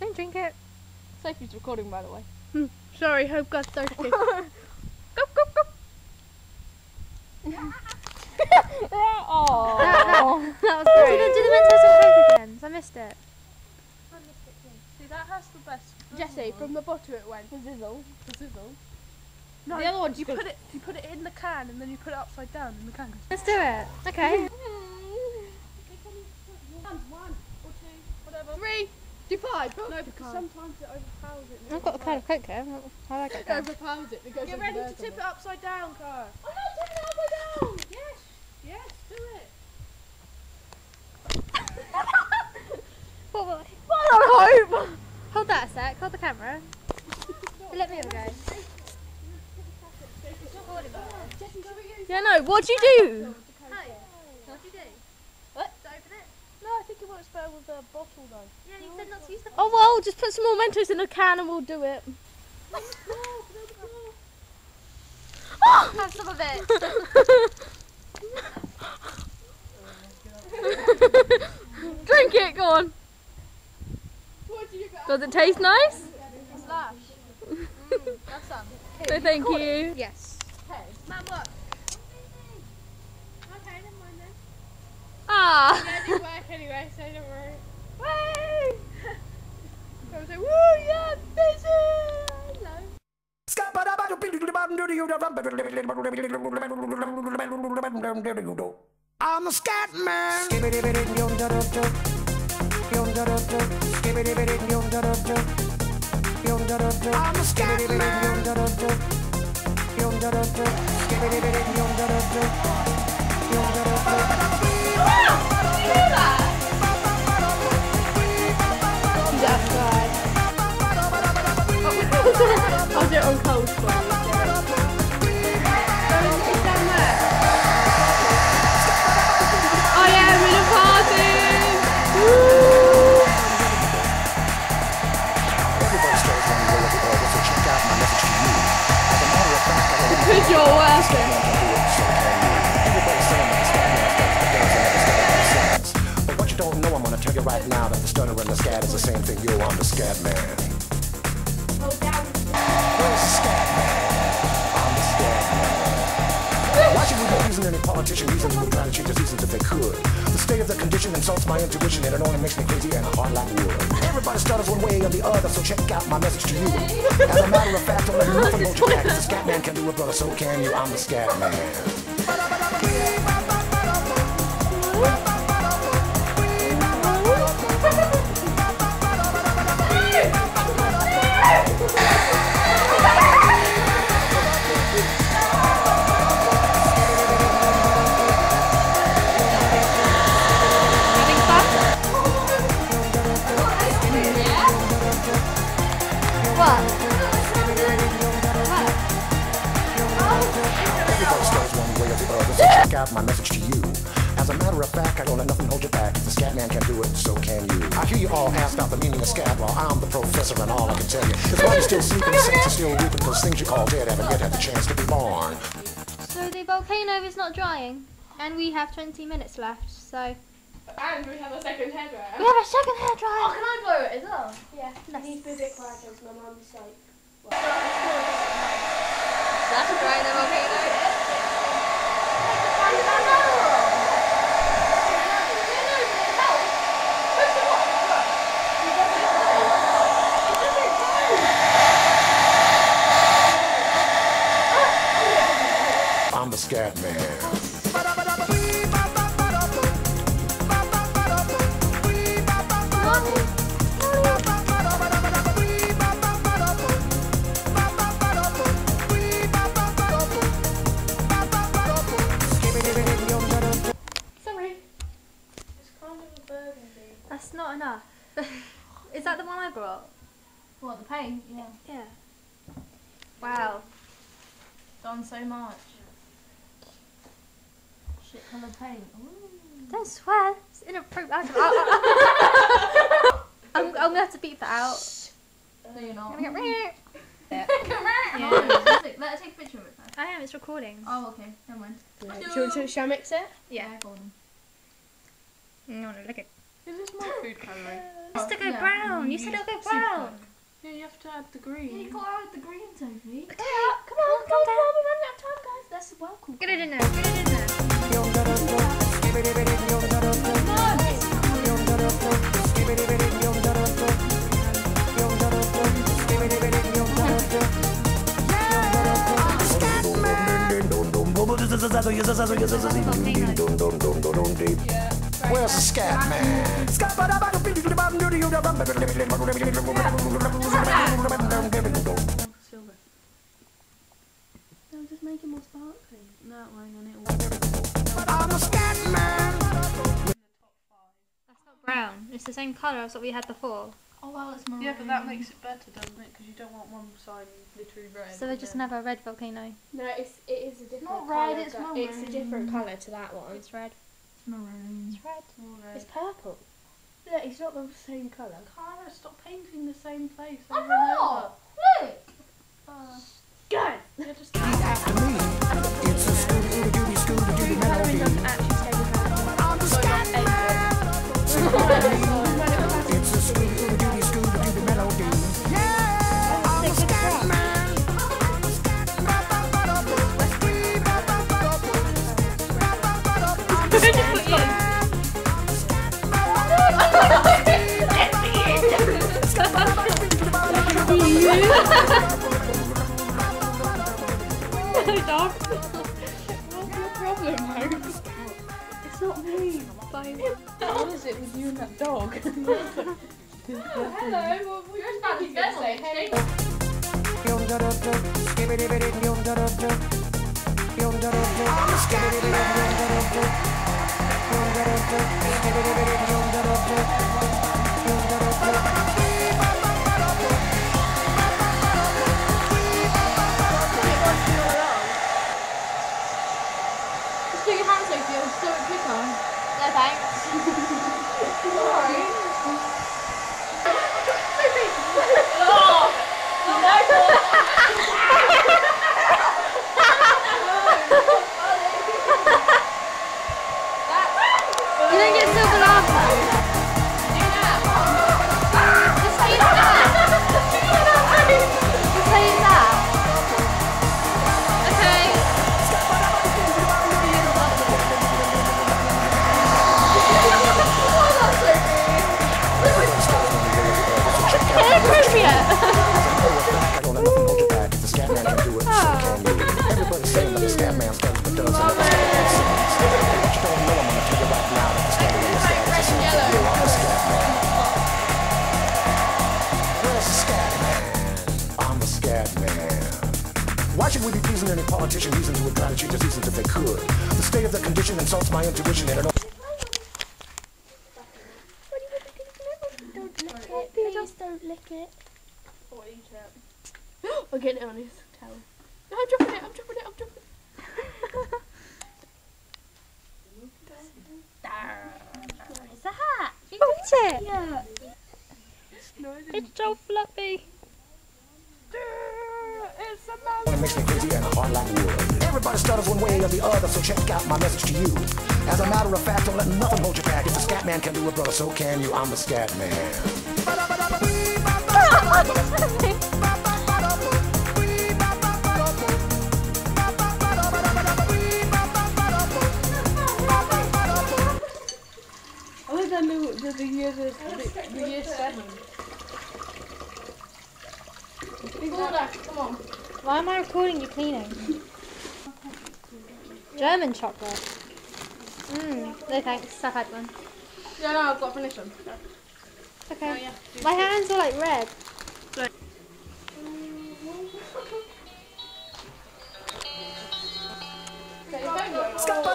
Don't drink it. Sophie's recording, by the way. Hmm. Sorry, hope got thirsty. go, go, go. oh. That, that was great. Do the, do the Mentos and Coke again. 'cause I missed it. See, that has the best. Jesse, from the bottom it went. The zizzle. The zizzle. No, The other one you just put it. You put it in the can and then you put it upside down and the can goes. Let's do it. Okay. One or two, whatever. Three. Do five. No, because sometimes it overpowers it. I've got a can of Coke here. I like it. It overpowers it. It goes Get ready to tip it upside down, Cara. I'm not tipping it upside down. Yes, yes, do it. What, what? I hope. Hold that a sec. Hold the camera. Let me have a go. Yeah, no. What'd you do? What'd you do? What? Open it? No, I think it works better with a bottle though. Yeah, you said not to use the Oh well, just put some more Mentos in a can and we'll do it. oh! Have some of it. Drink it. Go on. Does it taste nice? Slash. Mm, that's some. No, thank you. Yes. Man, look. Okay, never mind then. Ah. Yeah, it didn't work anyway, so don't worry. Way. I was like, woo, yeah, busy. No. I'm a scat man. I'm a scat man. I'll man sings. But what you don't know, I'm gonna tell you right now that the stutter and the scat is the same thing. Yo, I'm the scat man. Where's the scat Should we be any politician reasons who try to change the seasons if they could? The state of the condition insults my intuition and it only makes me crazy and hard like wood. Everybody stutters one way or the other, so check out my message to you. As a matter of fact, don't let nothing hold you back. The scat man can do it, brother, so can you. I'm the scat man. Out my message to you. As a matter of fact, I don't let nothing hold you back. If the scat man can do it, so can you. I hear you all ask about the meaning of scat. Well, I'm the professor, and all I can tell you is why you're still sleeping, the saints are still weeping, because things you call dead haven't yet had the chance to be born. So the volcano is not drying, and we have 20 minutes left. So And we have a second head we have a second hair dryer. Oh, can I blow it as well? Yeah, he's a bit quiet because my mum's like. That's dry the volcano. I'm the scat man. Sorry. It's kind of a burgundy. That's not enough. is that the one I brought? What, the paint? Yeah. Yeah. Wow. Done so much. Shit colour paint. Ooh. Don't swear. It's inappropriate. I'm, I'm, I'm gonna have to beep that out. No, you're not. I'm gonna get- Yeah. Let her take a picture of it first. I am. It's recording. Oh, okay. Never mind. Shall, shall, shall I mix it? Yeah. go on. No, no, look at. Is this my food coloring? It's to go yeah. brown. You said it'll go brown. Yeah, you have to add the green. You got out the green, Sophie. Okay. Come on, come on, we're running out of time, guys. That's well cool. Get it in there. Get it in there. Where's the scat man? No, make it more sparkly. No, hang on, it I'm a scat man. That's not brown. It's the same colour as what we had before. Oh well, it's maroon. Yeah, but that makes it better, doesn't it? Because you don't want one sign literally red. So we're just and gonna have a red volcano. No, it's it is a different Not red, colour, it's but It's a different colour to that one. It's red. It's maroon. It's red. red. It's purple. Look, it's not the same colour. Cara, stop painting the same place I'm over and over. not. Look. Ah. Go! Yeah, just After it's a Scooby Dooby Scooby Dooby melody. doesn't actually stay with her. I'm the scat. It's a Scooby Dooby Scooby Dooby melody. Yeah, I'm the scat man. Dog. What's your problem, Hope? It's not me. What is it with you and that dog? Hello, well, we You're about to get say say, hey. Just hands Sophie, I'll just do it quicker. No thanks. You don't get silver lava. Just Why should we be pleasing any politician reasons who would try to change the seasons if they could? The state of the condition insults my intuition and it all Please don't lick it. Or eat it. We're getting it on his towel. No, I'm dropping it, I'm dropping it, I'm dropping it. It's a hat. You got it. Yeah. No, I didn't. It's so fluffy. It's a makes me crazy and hard like wood. Everybody stutters one way or the other, so check out my message to you. As a matter of fact, don't let nothing hold you back. If the scat man can do it, brother, so can you. I'm the scat man. I like that little, the, the year, the, the, the year seven. come on. Why am I recording you cleaning? German chocolate. Mmm. No thanks. I've had one. Yeah, no, I've got to finish them. Okay. My hands are like red. Scott,